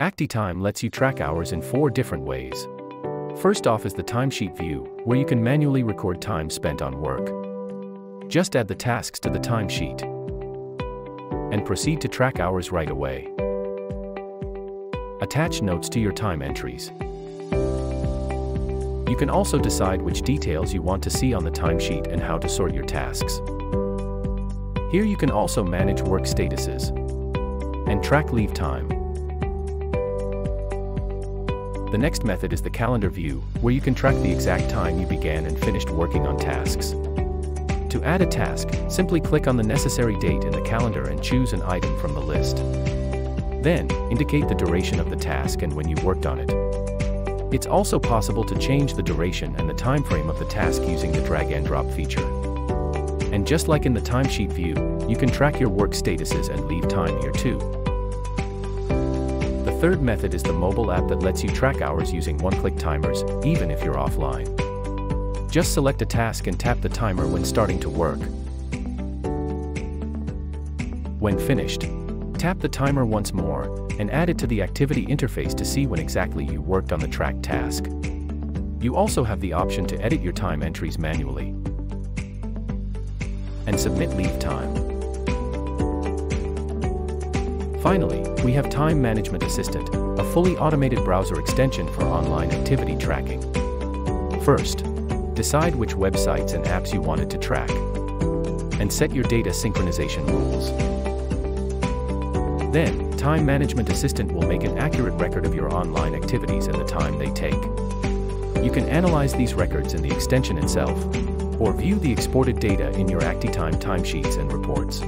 ActiTime lets you track hours in four different ways. First off is the timesheet view, where you can manually record time spent on work. Just add the tasks to the timesheet and proceed to track hours right away. Attach notes to your time entries. You can also decide which details you want to see on the timesheet and how to sort your tasks. Here you can also manage work statuses and track leave time. The next method is the calendar view, where you can track the exact time you began and finished working on tasks. To add a task, simply click on the necessary date in the calendar and choose an item from the list. Then, indicate the duration of the task and when you worked on it. It's also possible to change the duration and the time frame of the task using the drag and drop feature. And just like in the timesheet view, you can track your work statuses and leave time here too. Third method is the mobile app that lets you track hours using one-click timers, even if you're offline. Just select a task and tap the timer when starting to work. When finished, tap the timer once more, and add it to the activity interface to see when exactly you worked on the tracked task. You also have the option to edit your time entries manually. And submit leave time. Finally, we have Time Management Assistant, a fully automated browser extension for online activity tracking. First, decide which websites and apps you want it to track, and set your data synchronization rules. Then, Time Management Assistant will make an accurate record of your online activities and the time they take. You can analyze these records in the extension itself, or view the exported data in your ActiTime timesheets and reports.